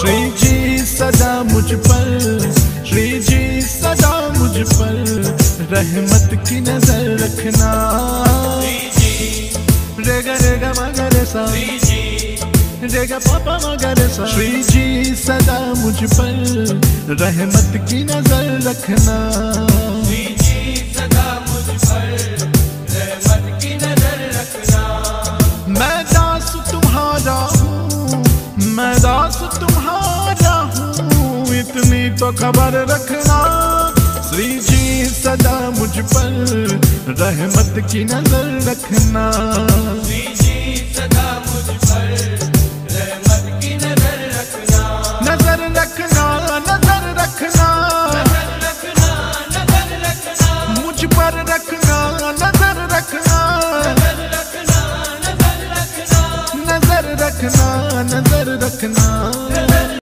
श्री जी सदा मुझ पर श्री जी सदा मुझ पर रहमत की नज़र रखना। श्री जी सदा मुझ पर रहमत की नज़र रखना। मैं दास तुम्हारा हूँ, मैं दास तो खबर रखना। श्री जी सदा मुझ पर रहमत की नज़र रखना। नज़र रखना। नज़र रखना मुझ पर रखना नज़र रखना। नज़र रखना नज़र रखना।